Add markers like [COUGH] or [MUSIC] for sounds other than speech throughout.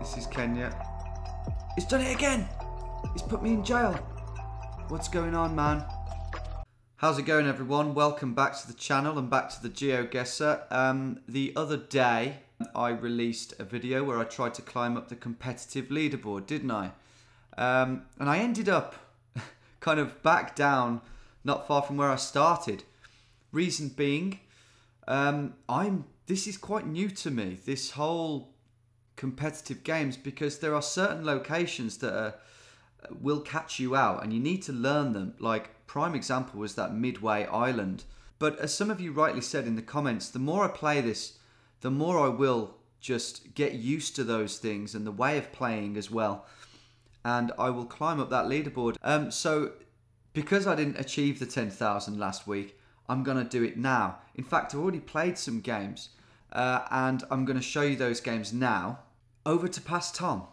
This is Kenya. He's done it again! He's put me in jail. What's going on, man? How's it going, everyone? Welcome back to the channel and back to the GeoGuessr. Um, the other day, I released a video where I tried to climb up the competitive leaderboard, didn't I? Um, and I ended up [LAUGHS] kind of back down, not far from where I started. Reason being, um, I'm. This is quite new to me. This whole competitive games because there are certain locations that are, will catch you out and you need to learn them. Like prime example was that Midway Island. But as some of you rightly said in the comments, the more I play this, the more I will just get used to those things and the way of playing as well. And I will climb up that leaderboard. Um, so because I didn't achieve the 10,000 last week, I'm going to do it now. In fact, I've already played some games uh, and I'm going to show you those games now. Over to Past Tom.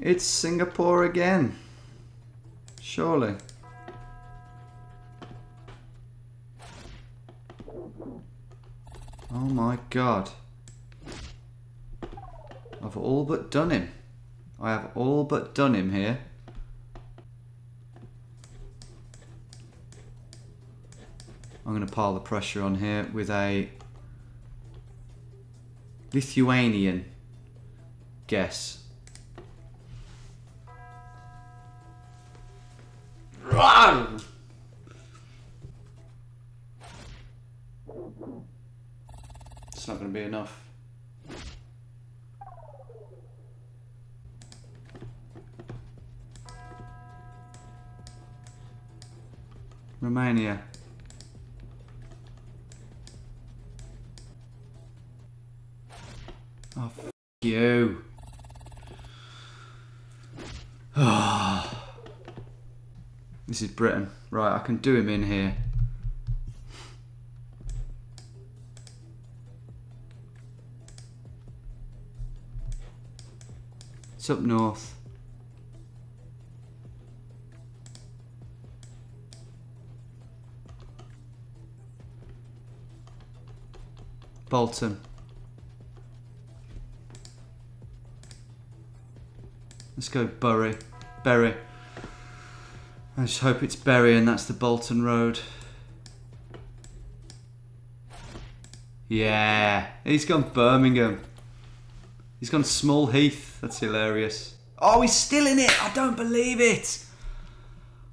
It's Singapore again. Surely. Oh my god. I've all but done him. I have all but done him here. I'm going to pile the pressure on here with a Lithuanian guess. Run! It's not going to be enough. Romania. Oh, f you. Ah. this is Britain. Right, I can do him in here. It's up north. Bolton. Let's go Bury. Bury. I just hope it's Bury and that's the Bolton Road. Yeah, he's gone Birmingham. He's gone Small Heath. That's hilarious. Oh, he's still in it. I don't believe it.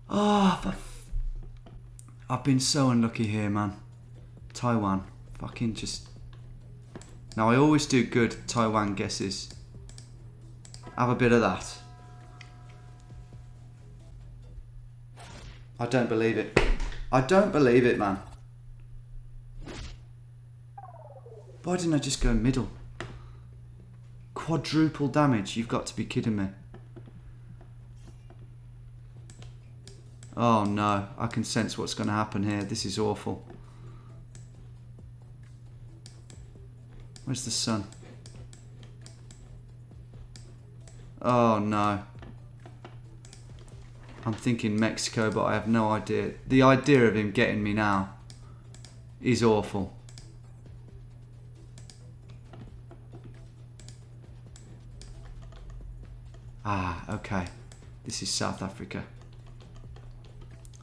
Oh, I've been so unlucky here, man. Taiwan. Fucking just now I always do good Taiwan guesses. Have a bit of that. I don't believe it. I don't believe it, man. Why didn't I just go middle? Quadruple damage, you've got to be kidding me. Oh no, I can sense what's going to happen here. This is awful. Where's the sun? Oh no. I'm thinking Mexico, but I have no idea. The idea of him getting me now is awful. Ah, okay. This is South Africa.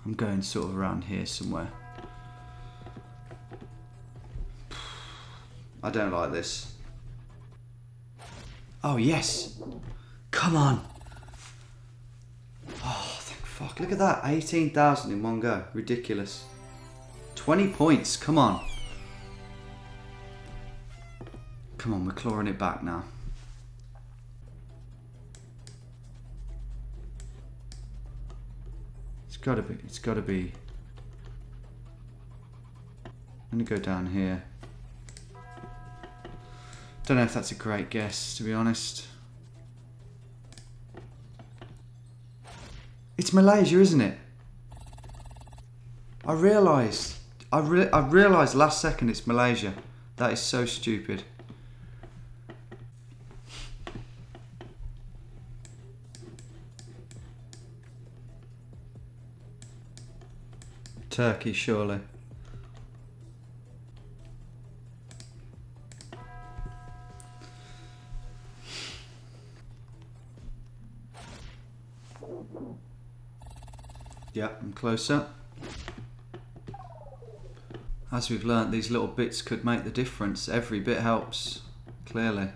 I'm going sort of around here somewhere. I don't like this. Oh, yes. Come on. Oh, thank fuck. Look at that. 18,000 in one go. Ridiculous. 20 points. Come on. Come on, we're clawing it back now. It's gotta be, it's gotta be. I'm gonna go down here. Don't know if that's a great guess, to be honest. It's Malaysia, isn't it? I realised. I, re I realised last second it's Malaysia. That is so stupid. Turkey, surely. Yeah, I'm closer. As we've learnt, these little bits could make the difference. Every bit helps, clearly.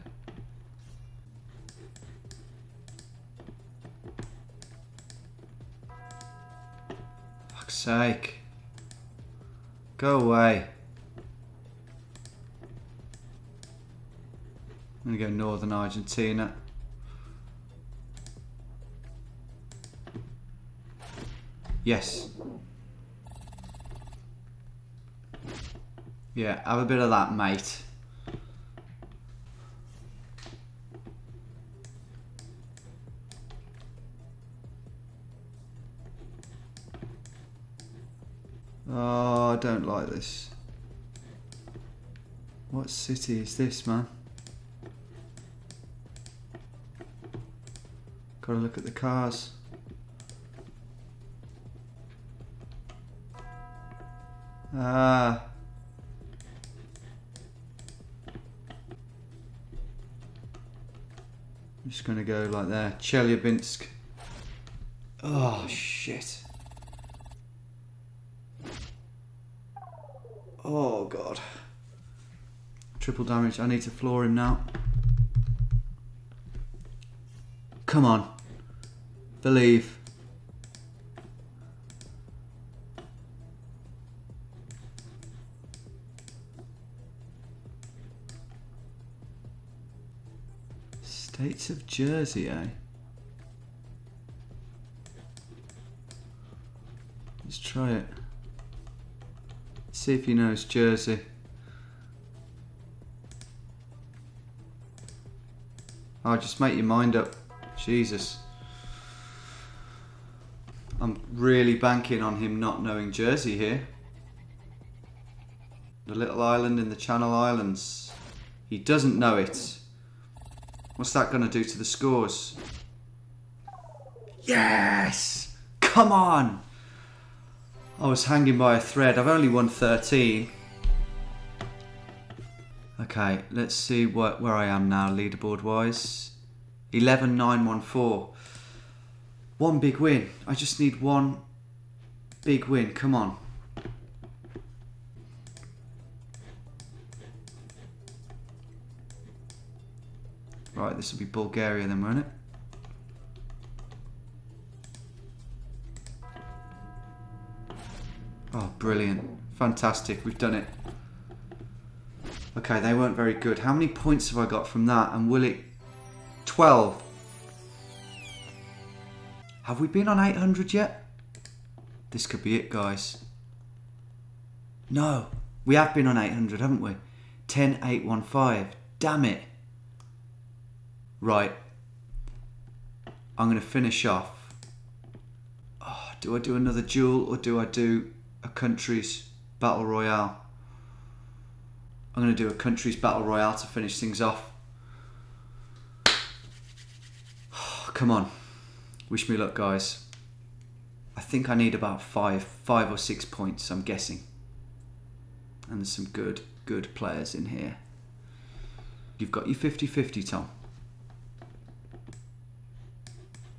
Fuck's sake. Go away. I'm gonna go Northern Argentina. Yes. Yeah, have a bit of that, mate. Oh, I don't like this. What city is this, man? Gotta look at the cars. Ah. I'm just gonna go like there. Chelyabinsk. Oh shit. Oh god. Triple damage. I need to floor him now. Come on. Believe. Of Jersey, eh? Let's try it. See if he knows Jersey. Oh, just make your mind up. Jesus. I'm really banking on him not knowing Jersey here. The little island in the Channel Islands. He doesn't know it. What's that going to do to the scores? Yes! Come on! I was hanging by a thread. I've only won 13. Okay, let's see what where I am now leaderboard wise. 11914. One big win. I just need one big win. Come on. Right, this will be Bulgaria then, won't it? Oh, brilliant. Fantastic. We've done it. Okay, they weren't very good. How many points have I got from that? And will it... 12. Have we been on 800 yet? This could be it, guys. No. We have been on 800, haven't we? 10815. Damn it. Right. I'm going to finish off. Oh, do I do another duel or do I do a country's battle royale? I'm going to do a country's battle royale to finish things off. [SIGHS] Come on. Wish me luck, guys. I think I need about five, five or six points, I'm guessing. And there's some good, good players in here. You've got your 50-50, Tom.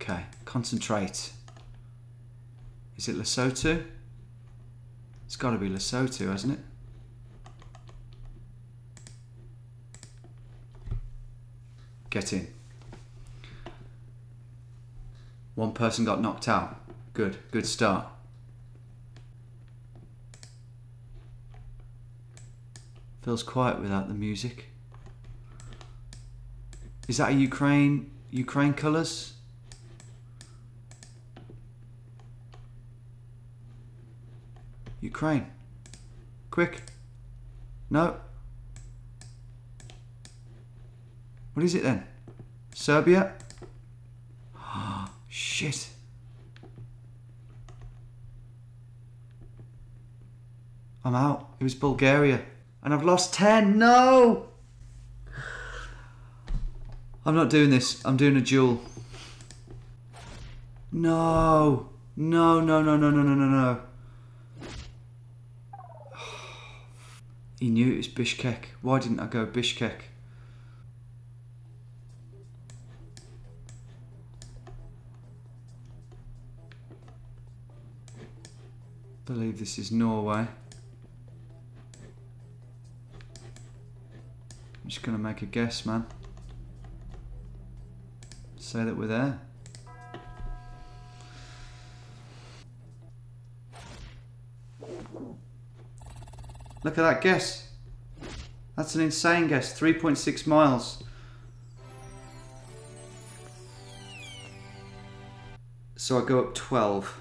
Okay, concentrate. Is it Lesotho? It's got to be Lesotho, hasn't it? Get in. One person got knocked out. Good, good start. Feels quiet without the music. Is that a Ukraine Ukraine colours? Ukraine. Quick. No. What is it then? Serbia? Oh, [GASPS] Shit. I'm out. It was Bulgaria. And I've lost 10. No! I'm not doing this. I'm doing a duel. No. No, no, no, no, no, no, no, no. He knew it was Bishkek. Why didn't I go Bishkek? believe this is Norway. I'm just going to make a guess, man. Say that we're there. Look at that guess. That's an insane guess. 3.6 miles. So I go up 12.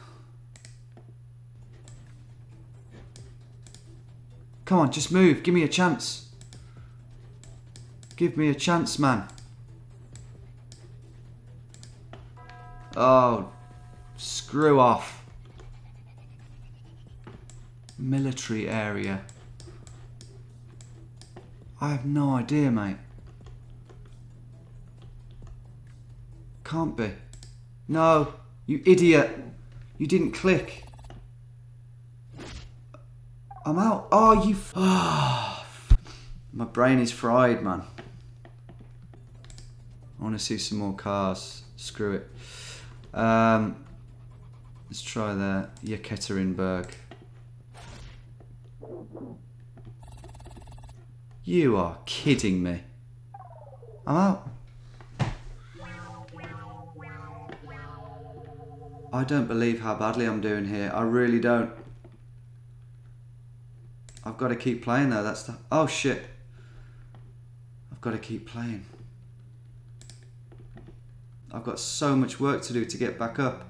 Come on, just move. Give me a chance. Give me a chance, man. Oh, screw off. Military area. I have no idea, mate. Can't be. No, you idiot. You didn't click. I'm out. Oh, you. Oh, [SIGHS] my brain is fried, man. I want to see some more cars. Screw it. Um, let's try that. Yekaterinburg. You are kidding me. I'm out. I don't believe how badly I'm doing here. I really don't. I've got to keep playing though. That's the. Oh shit. I've got to keep playing. I've got so much work to do to get back up.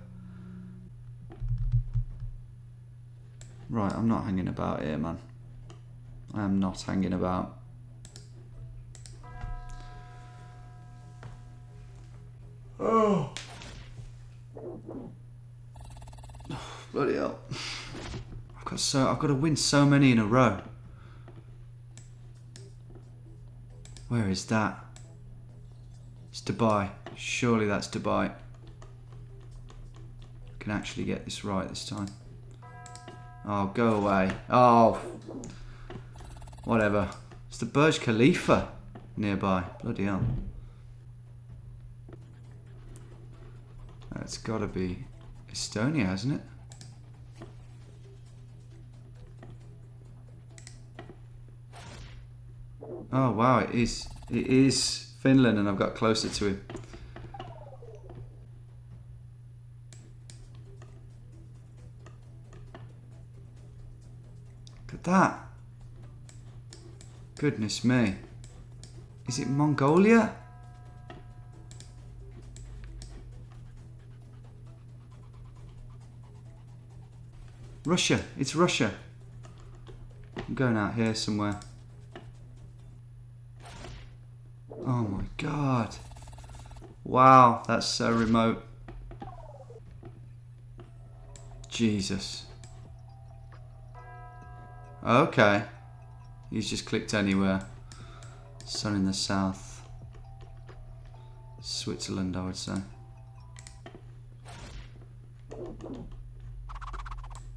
Right, I'm not hanging about here, man. I am not hanging about. Oh. [SIGHS] Bloody hell. I've got so I've got to win so many in a row. Where is that? It's Dubai. Surely that's Dubai. I can actually get this right this time. Oh, go away. Oh. Whatever. It's the Burj Khalifa nearby. Bloody hell. That's got to be Estonia, hasn't it? Oh wow, it is. It is Finland and I've got closer to him. Look at that. Goodness me. Is it Mongolia? Russia. It's Russia. I'm going out here somewhere. Oh my god. Wow, that's so remote. Jesus. Okay. He's just clicked anywhere. Sun in the south. Switzerland, I would say.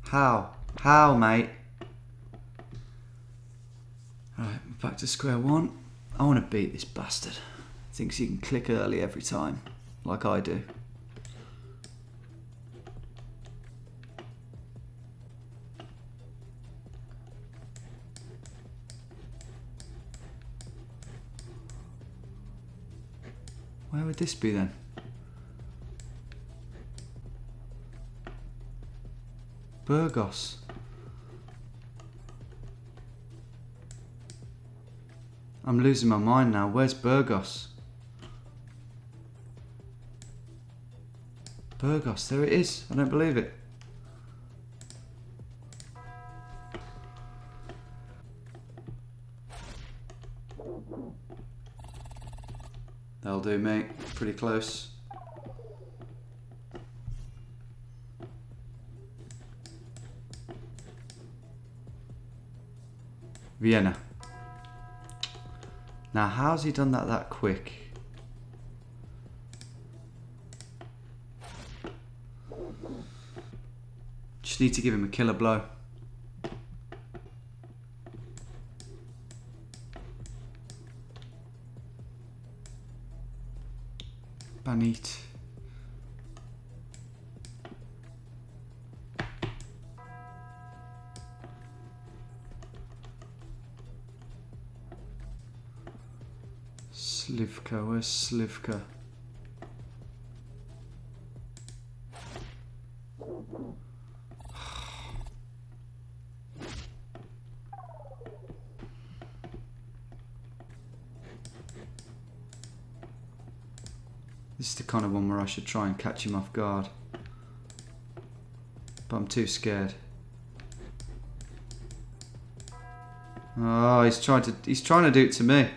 How? How, mate? Right, back to square one. I want to beat this bastard. Thinks he can click early every time, like I do. Where would this be then? Burgos. I'm losing my mind now. Where's Burgos? Burgos, there it is. I don't believe it. That'll do, mate. Pretty close. Vienna. Now, how's he done that that quick? Just need to give him a killer blow. Banit. Slivka, where's Slivka? This is the kind of one where I should try and catch him off guard. But I'm too scared. Oh, he's trying to he's trying to do it to me.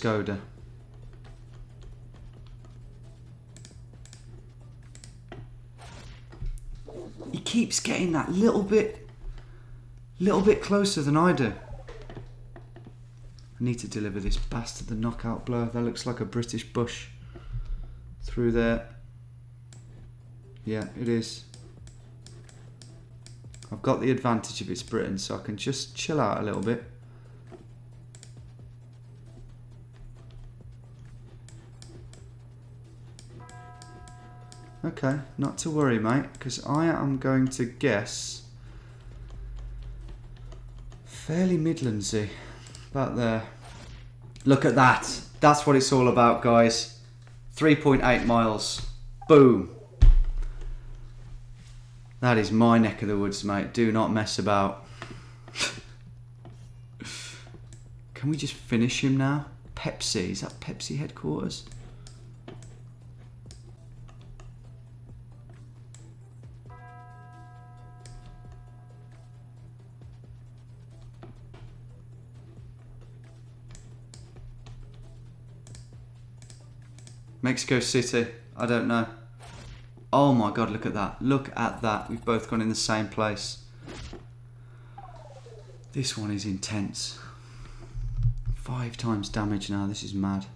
Skoda. He keeps getting that little bit little bit closer than I do. I need to deliver this bastard the knockout blow. That looks like a British bush through there. Yeah, it is. I've got the advantage of it's Britain, so I can just chill out a little bit. Okay, not to worry, mate, because I am going to guess fairly Midlandsy. About there. Look at that. That's what it's all about, guys. 3.8 miles. Boom. That is my neck of the woods, mate. Do not mess about. [LAUGHS] Can we just finish him now? Pepsi. Is that Pepsi headquarters? Mexico City. I don't know. Oh my god, look at that. Look at that. We've both gone in the same place. This one is intense. Five times damage now. This is mad.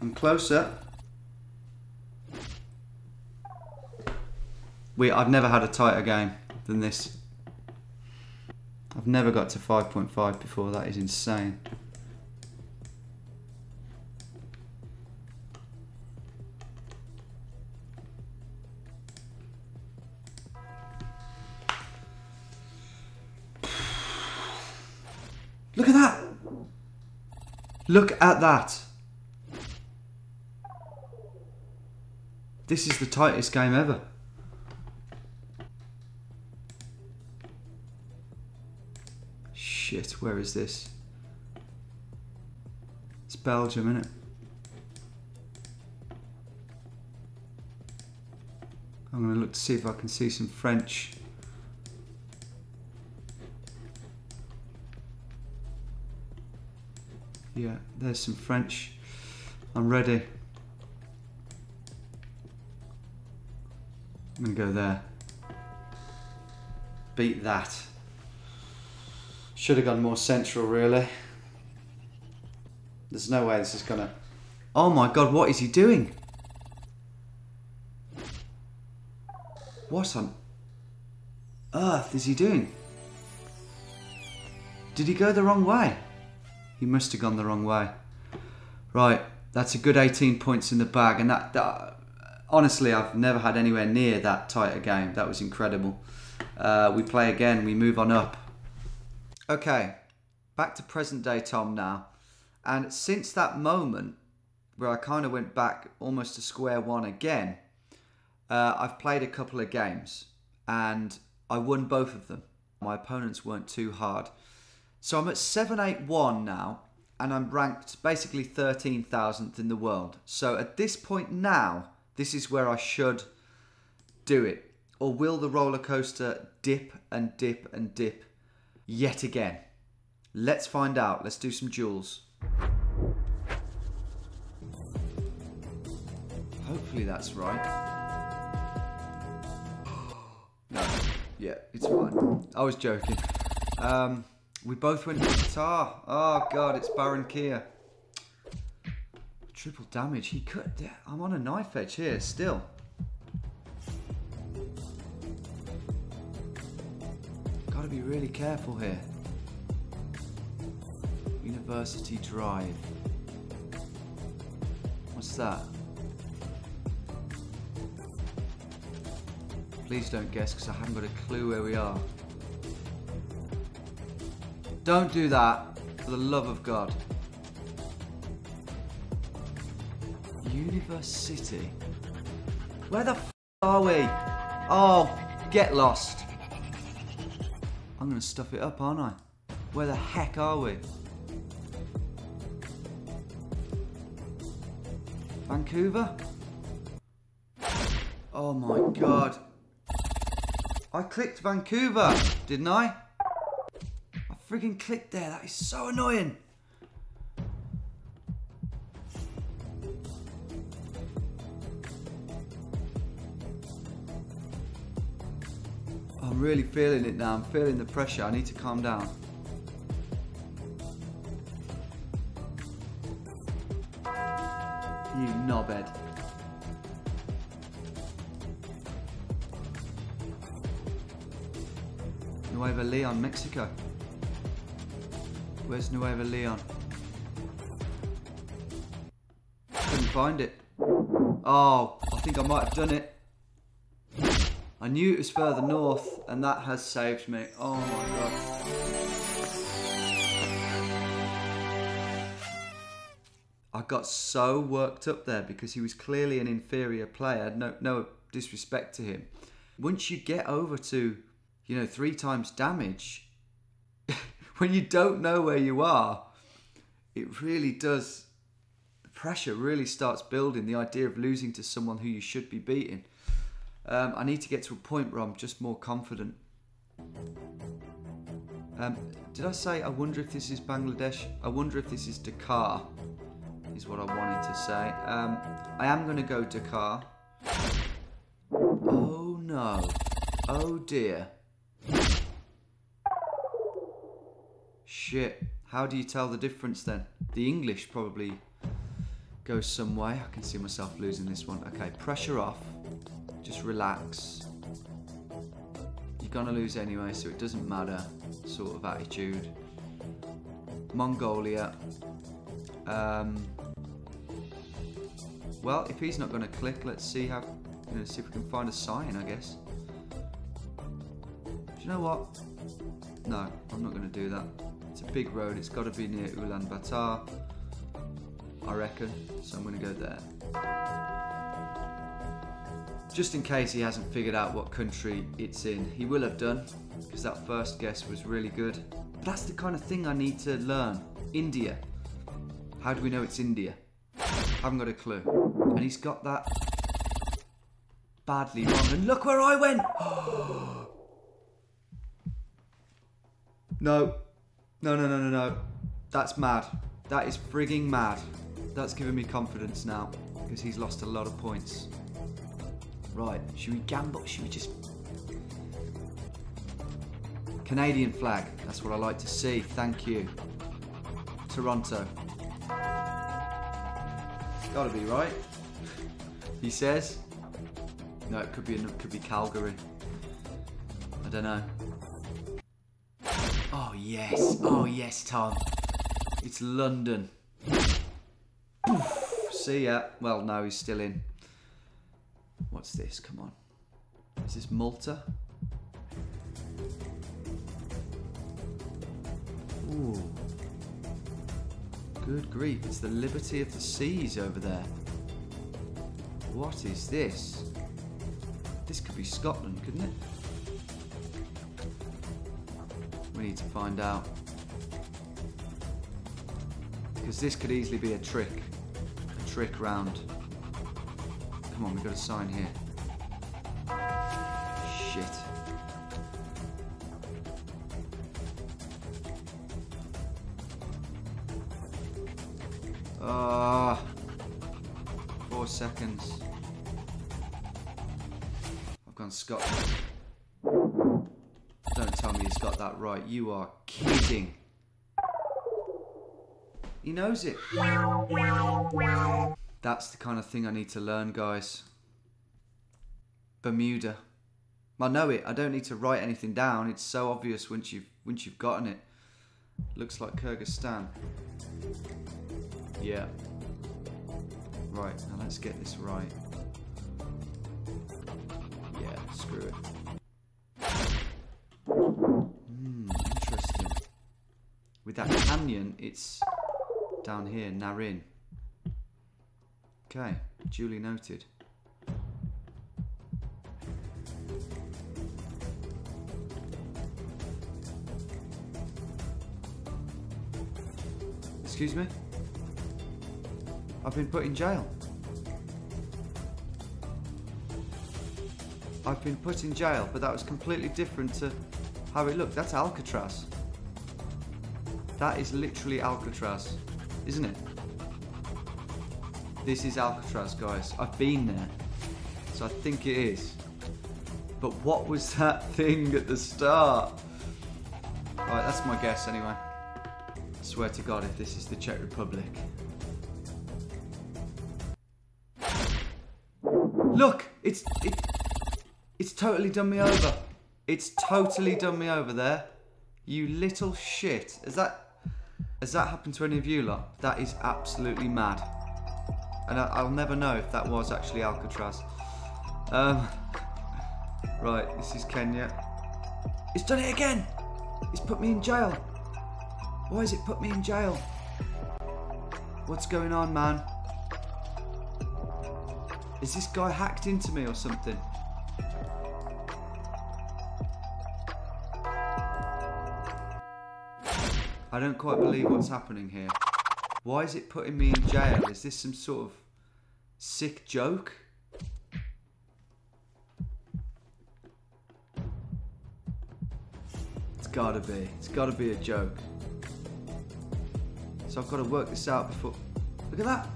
I'm closer. We, I've never had a tighter game than this. I've never got to 5.5 before. That is insane. Look at that! Look at that! This is the tightest game ever. Shit, where is this? It's Belgium, isn't it? I'm going to look to see if I can see some French. Yeah, there's some French. I'm ready. I'm going to go there. Beat that. Should have gone more central, really. There's no way this is gonna... Oh my god, what is he doing? What on earth is he doing? Did he go the wrong way? He must have gone the wrong way. Right, that's a good 18 points in the bag, and that, that honestly, I've never had anywhere near that tight a game. That was incredible. Uh, we play again, we move on up. Okay, back to present day Tom now. And since that moment where I kind of went back almost to square one again, uh, I've played a couple of games and I won both of them. My opponents weren't too hard. So I'm at 781 now and I'm ranked basically 13,000th in the world. So at this point now, this is where I should do it. Or will the roller coaster dip and dip and dip yet again. Let's find out. Let's do some duels. Hopefully that's right. [GASPS] No, yeah, it's fine. I was joking. Um, we both went to Qatar. Oh god, it's Barranquilla. Triple damage. He could. I'm on a knife edge here still. Gotta be really careful here. University Drive. What's that? Please don't guess because I haven't got a clue where we are. Don't do that, for the love of God. University. Where the f are we? Oh, get lost. I'm gonna stuff it up, aren't I? Where the heck are we? Vancouver? Oh my god. I clicked Vancouver, didn't I? I frigging clicked there. That is so annoying. I'm really feeling it now. I'm feeling the pressure. I need to calm down. You knobhead. Nueva Leon, Mexico. Where's Nueva Leon? Couldn't find it. Oh, I think I might have done it. I knew it was further north, and that has saved me. Oh my god. I got so worked up there because he was clearly an inferior player. No, no disrespect to him. Once you get over to you know, three times damage, [LAUGHS] when you don't know where you are, it really does. The pressure really starts building. The idea of losing to someone who you should be beating. Um, I need to get to a point where I'm just more confident. Um, did I say I wonder if this is Bangladesh? I wonder if this is Dakar, is what I wanted to say. Um, I am going to go Dakar. Oh no. Oh dear. Shit. How do you tell the difference then? The English probably goes some way. I can see myself losing this one. Okay, pressure off. Just relax. You're gonna lose anyway, so it doesn't matter. Sort of attitude. Mongolia. Um, well, if he's not gonna click, let's see how. You know, see if we can find a sign. I guess. Do you know what? No, I'm not gonna do that. It's a big road, it's got to be near Ulaanbaatar, I reckon, so I'm to go there. Just in case he hasn't figured out what country it's in. He will have done, because that first guess was really good. But that's the kind of thing I need to learn. India. How do we know it's India? I haven't got a clue. And he's got that badly wrong. And look where I went! [GASPS] no, no, no, no, no, no. That's mad. That is frigging mad. That's giving me confidence now because he's lost a lot of points. Right, should we gamble? Should we just... Canadian flag. That's what I like to see. Thank you. Toronto. Gotta be right. He says. No, it could be it could be Calgary. I don't know Oh yes. Oh, yes, Tom. It's London. See ya. Well, no, he's still in. What's this? Come on. Is this Malta? Ooh. Good grief, it's the Liberty of the Seas over there. What is this? This could be Scotland, couldn't it? We need to find out. Because this could easily be a trick. A trick round. Come on, we've got a sign here. Shit. Ah. four seconds. I've gone Scotland Don't tell me he's got that right. You are kidding. He knows it. That's the kind of thing I need to learn, guys. Bermuda. I know it. I don't need to write anything down. It's so obvious once you've once you've gotten it. Looks like Kyrgyzstan. Yeah. Right, now let's get this right. Yeah, screw it. Hmm, interesting. With that canyon, it's down here, Naryn. Okay, duly noted. Excuse me? I've been put in jail. I've been put in jail, but that was completely different to how it looked. That's Alcatraz. That is literally Alcatraz, isn't it? This is Alcatraz, guys. I've been there, so I think it is. But what was [LAUGHS] that thing at the start? Alright, that's my guess anyway. I swear to God if this is the Czech Republic. Look, it's it, it's totally done me over. It's totally done me over there. You little shit. Has that has that happened to any of you lot? That is absolutely mad. And I, will never know if that was actually Alcatraz. Um, right, this is Kenya. It's done it again. It's put me in jail. Why has it put me in jail? What's going on, man? Is this guy hacked into me or something? I don't quite believe what's happening here. Why is it putting me in jail? Is this some sort of sick joke? It's gotta be. It's gotta be a joke. So I've got to work this out before... Look at that!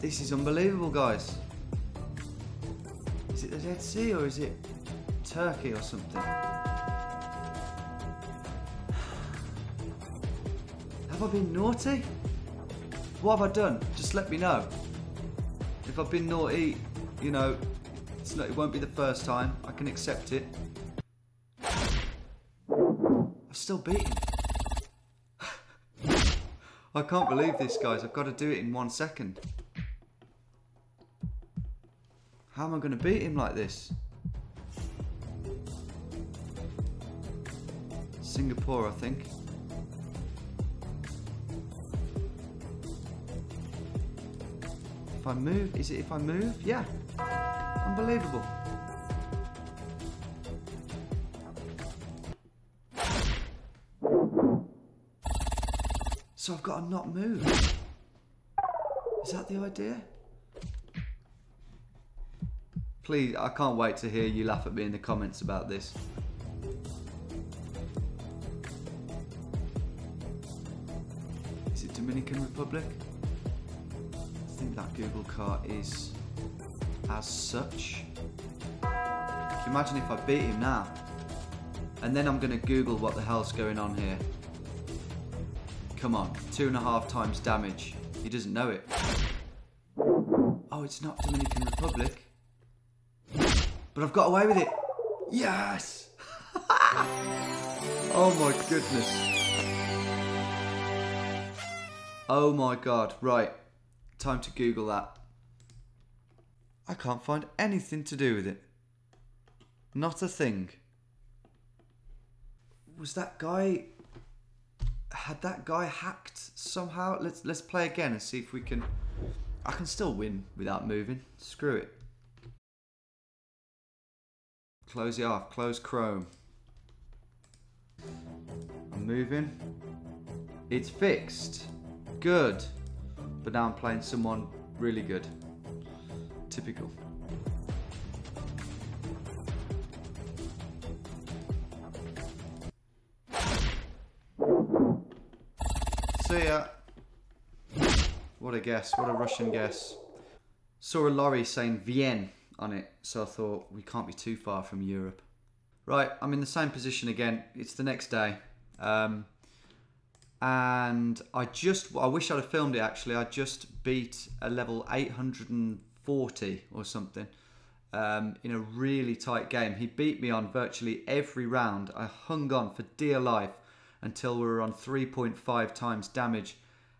This is unbelievable, guys. Is it the Dead Sea or is it Turkey or something? Have I been naughty? What have I done? Just let me know. If I've been naughty, you know, not, it won't be the first time. I can accept it. I've still beaten. [SIGHS] I can't believe this, guys. I've got to do it in one second. How am I going to beat him like this? Singapore, I think. I move, is it if I move? Yeah. Unbelievable. So I've got to not move. Is that the idea? Please, I can't wait to hear you laugh at me in the comments about this. Is it Dominican Republic? Think that Google car is as such. Can you imagine if I beat him now? And then I'm going to Google what the hell's going on here. Come on, two and a half times damage. He doesn't know it. Oh, it's not Dominican Republic. But I've got away with it. Yes! [LAUGHS] oh my goodness. Oh my god. Right. Time to Google that. I can't find anything to do with it. Not a thing. Was that guy had that guy hacked somehow? Let's let's play again and see if we can. I can still win without moving. Screw it. Close it off. Close Chrome. I'm moving. It's fixed. Good. But now I'm playing someone really good. Typical. See ya. What a guess. What a Russian guess. Saw a lorry saying Vienne on it, so I thought we can't be too far from Europe. Right, I'm in the same position again. It's the next day. Um, and I just, I wish I'd have filmed it actually. I just beat a level 840 or something um, in a really tight game. He beat me on virtually every round. I hung on for dear life until we were on 3.5 times damage.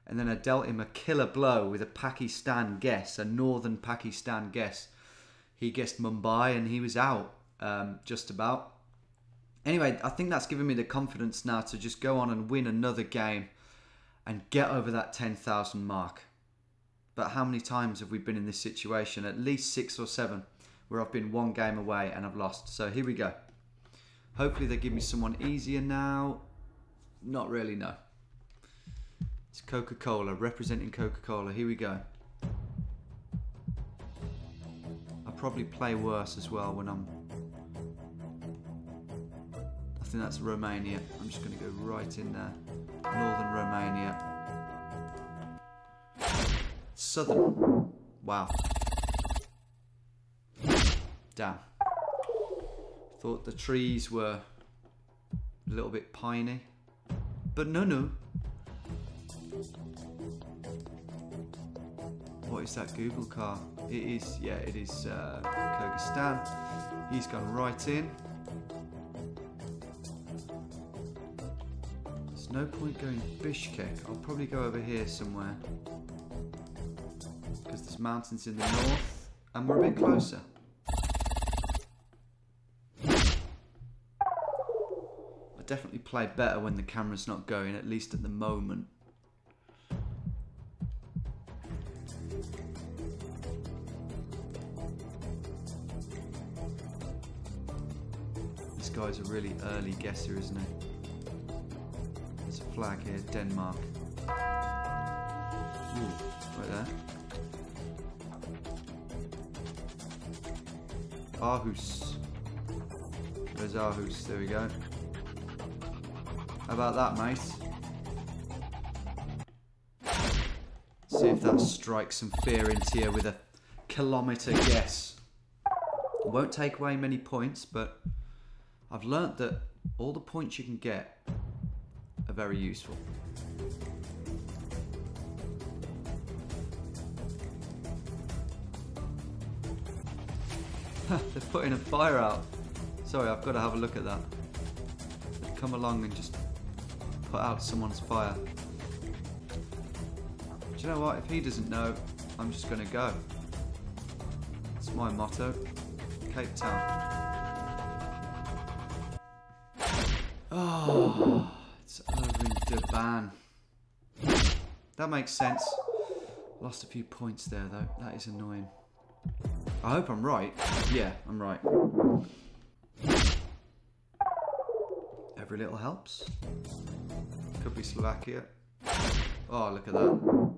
And then I dealt him a killer blow with a Pakistan guess, a northern Pakistan guess. He guessed Mumbai and he was out um, just about. Anyway, I think that's given me the confidence now to just go on and win another game and get over that 10,000 mark. But how many times have we been in this situation? At least six or seven where I've been one game away and I've lost. So here we go. Hopefully they give me someone easier now. Not really, no. It's Coca-Cola, representing Coca-Cola. Here we go. I probably play worse as well when I'm... I think that's Romania. I'm just going to go right in there. Northern Romania. Southern. Wow. Damn. Thought the trees were a little bit piney. But no, no. What is that Google car? It is, yeah, it is uh, Kyrgyzstan. He's gone right in. No point going Bishkek. I'll probably go over here somewhere. Because there's mountains in the north. And we're a bit closer. I definitely play better when the camera's not going, at least at the moment. This guy's a really early guesser, isn't he? Flag here, Denmark. Ooh, right there. Aarhus. There's Aarhus, there we go. How about that, mate? See if that strikes some fear into you with a kilometre guess. It won't take away many points, but I've learnt that all the points you can get very useful. [LAUGHS] They're putting a fire out. Sorry, I've got to have a look at that. they come along and just put out someone's fire. Do you know what? If he doesn't know, I'm just going to go. It's my motto. Cape Town. [SIGHS] [SIGHS] [SIGHS] Oh, it's in Durban. That makes sense. Lost a few points there though. That is annoying. I hope I'm right. Yeah, I'm right. Every little helps. Could be Slovakia. Oh, look at that.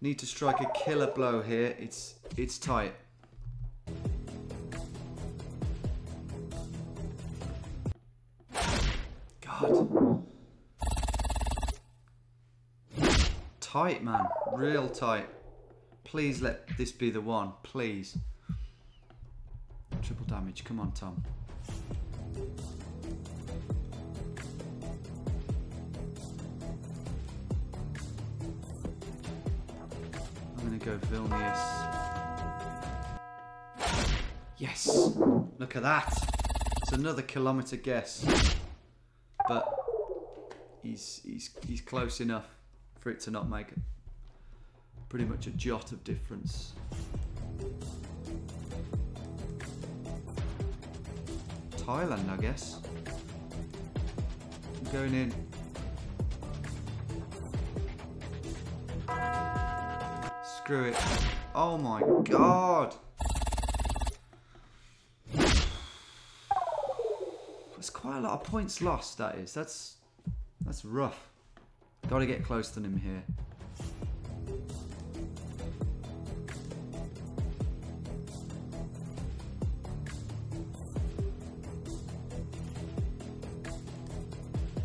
Need to strike a killer blow here. It's it's tight. Tight, man. Real tight. Please let this be the one. Please. Triple damage. Come on, Tom. I'm going to go Vilnius. Yes! Look at that! It's another kilometre guess. But he's, he's, he's close enough for it to not make pretty much a jot of difference. Thailand, I guess. Going in. Screw it. Oh my god. That's quite a lot of points lost, that is. That's that's rough. Gotta get close to him here.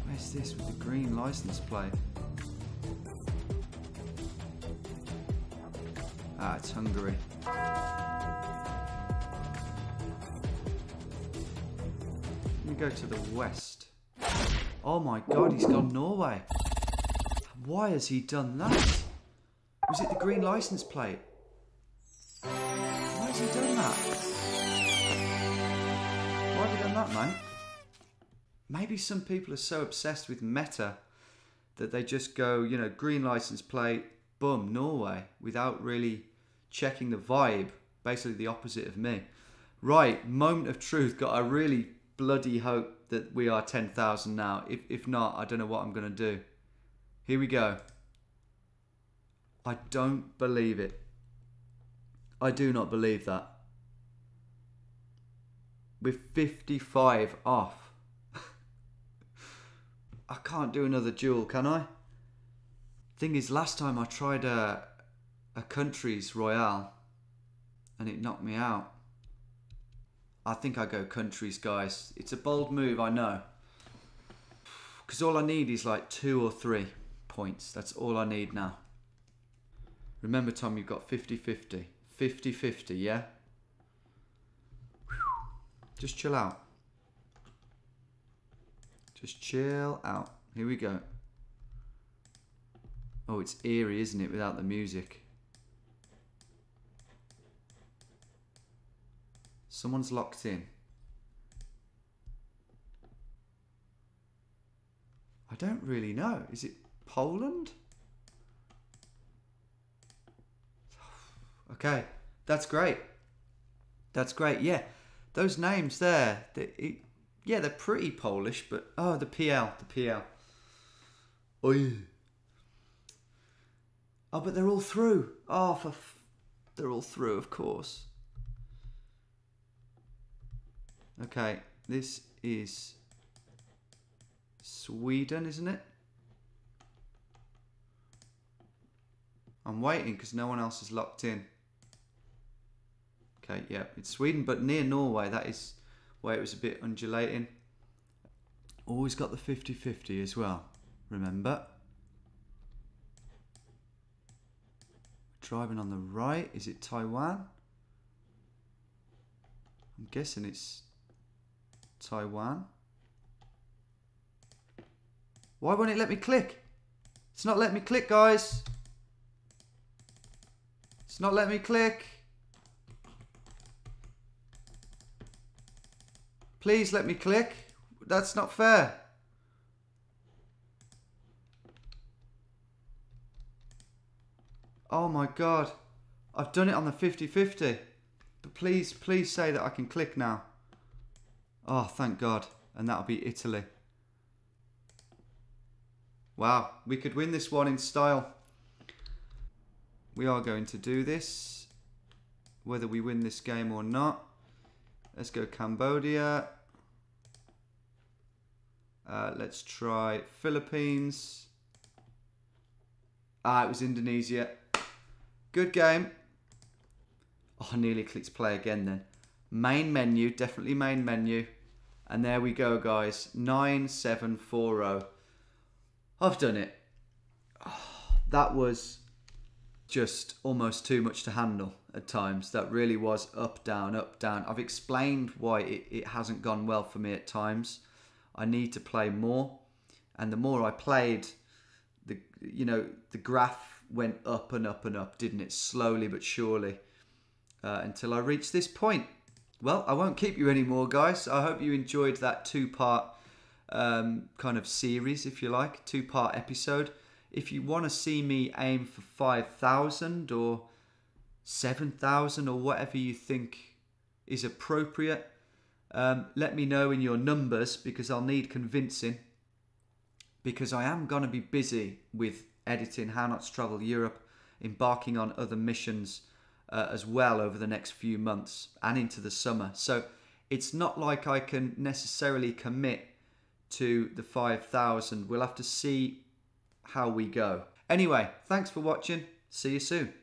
Where's this with the green license plate? Ah, it's Hungary. Let me go to the west. Oh my god, he's gone Norway. Why has he done that? Was it the green license plate? Why has he done that? Why have you done that, mate? Maybe some people are so obsessed with meta that they just go, you know, green license plate, boom, Norway, without really checking the vibe. Basically, the opposite of me. Right, moment of truth. Got a really bloody hope that we are 10,000 now. If, if not, I don't know what I'm going to do. Here we go. I don't believe it. I do not believe that. We're 55 off. [LAUGHS] I can't do another duel, can I? Thing is, last time I tried a, a countries royale and it knocked me out. I think I go countries, guys. It's a bold move, I know. [SIGHS] Because all I need is like two or three points. That's all I need now. Remember, Tom, you've got 50 50. 50 50, yeah? Just chill out. Just chill out. Here we go. Oh, it's eerie, isn't it, without the music? Someone's locked in. I don't really know. Is it Poland? Okay, that's great. That's great. Yeah, those names there. They, yeah, they're pretty Polish, but oh, the PL, the PL. Oi. Oh, but they're all through. Oh, for they're all through, of course. Okay, this is Sweden, isn't it? I'm waiting because no one else is locked in. Okay, yeah, it's Sweden, but near Norway. That is where it was a bit undulating. Always got the 50 50 as well, remember? Driving on the right, is it Taiwan? I'm guessing it's Taiwan. Why won't it let me click? It's not letting me click, guys. It's not letting me click. Please let me click. That's not fair. Oh my god. I've done it on the 50-50. But please, please say that I can click now. Oh, thank God. And that'll be Italy. Wow, we could win this one in style. We are going to do this, whether we win this game or not. Let's go Cambodia. Uh, let's try Philippines. Ah, it was Indonesia. Good game. Oh, I nearly clicked play again then. Main menu, definitely main menu. And there we go, guys. 9740. I've done it. Oh, that was just almost too much to handle at times. That really was up, down, up, down. I've explained why it, it hasn't gone well for me at times. I need to play more. And the more I played, the you know, the graph went up and up and up, didn't it? Slowly but surely. Uh, until I reached this point. Well, I won't keep you anymore, guys. I hope you enjoyed that two part um, kind of series, if you like, two part episode. If you want to see me aim for 5,000 or 7,000 or whatever you think is appropriate, um, let me know in your numbers because I'll need convincing. Because I am going to be busy with editing How Not to Travel Europe, embarking on other missions uh, as well over the next few months and into the summer. So it's not like I can necessarily commit to the 5,000. We'll have to see how we go. Anyway, thanks for watching. See you soon.